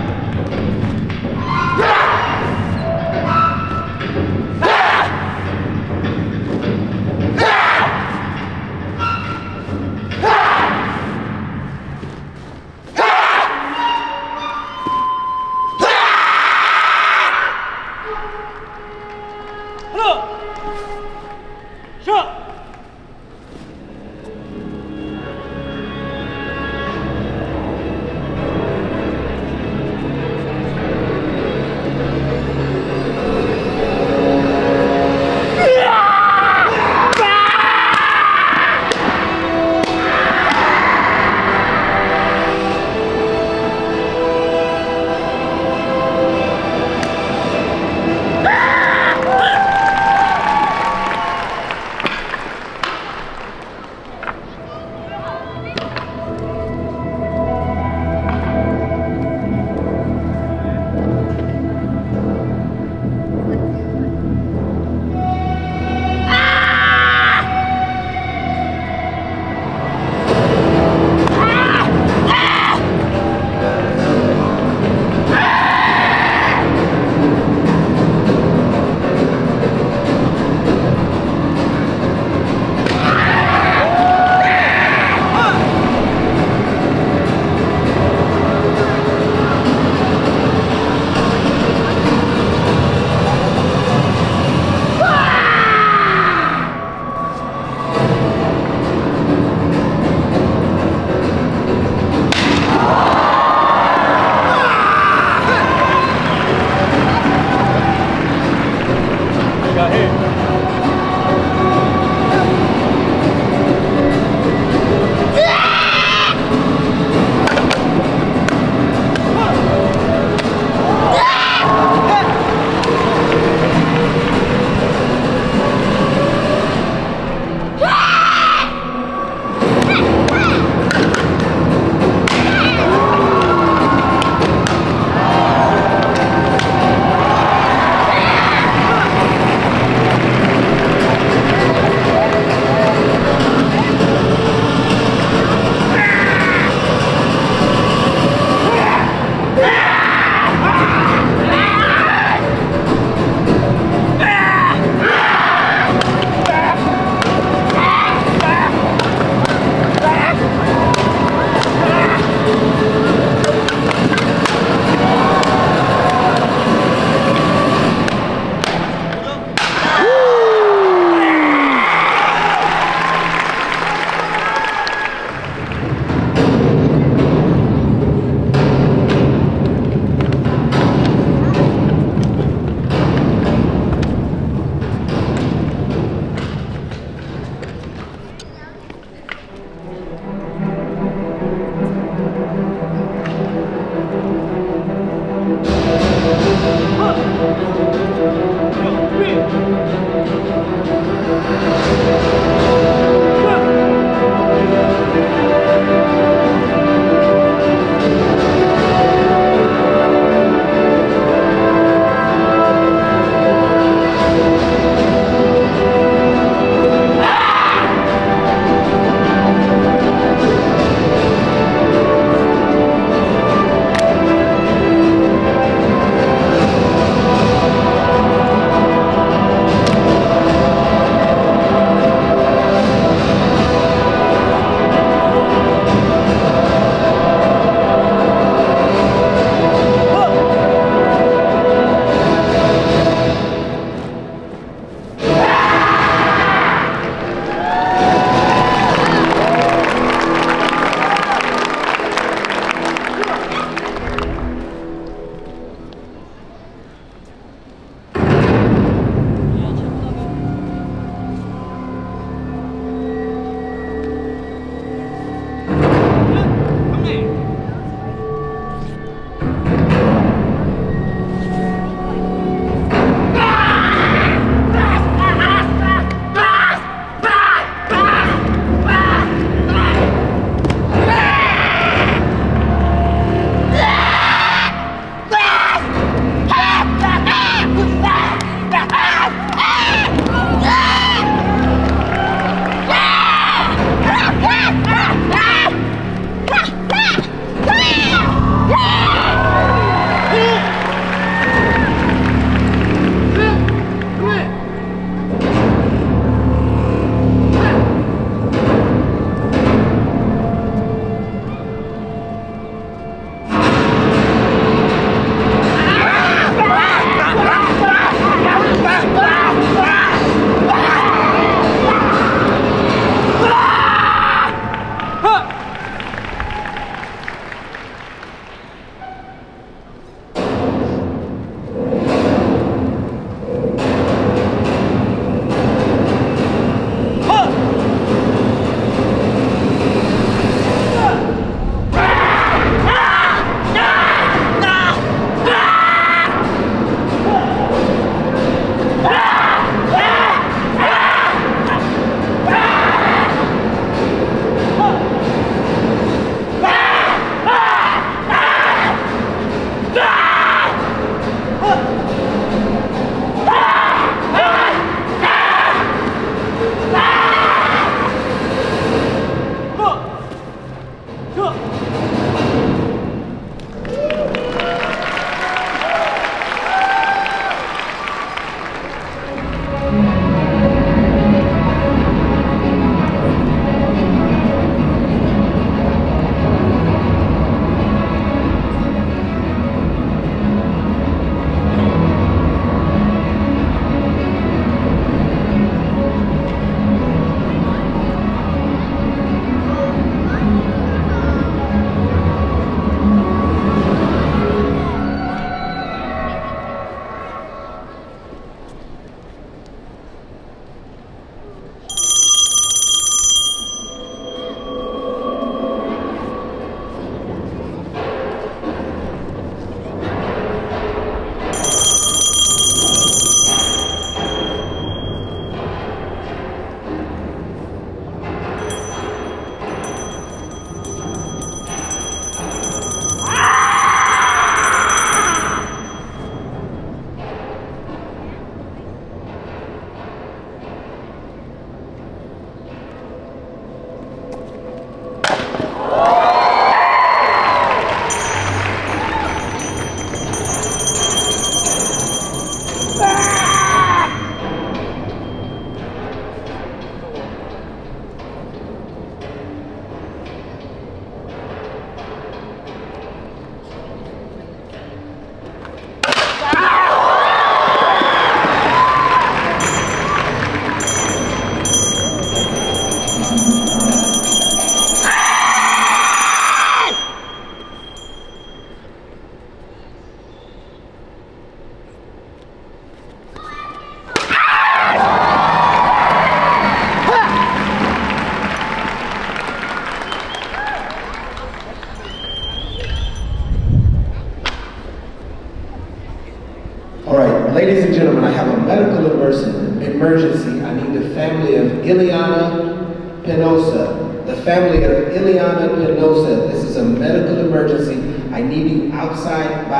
Thank you.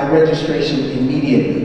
By registration immediately.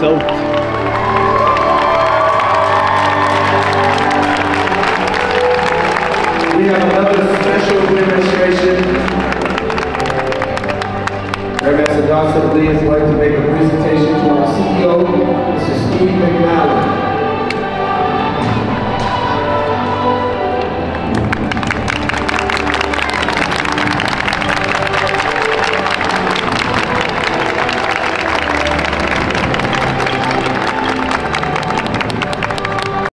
soaked.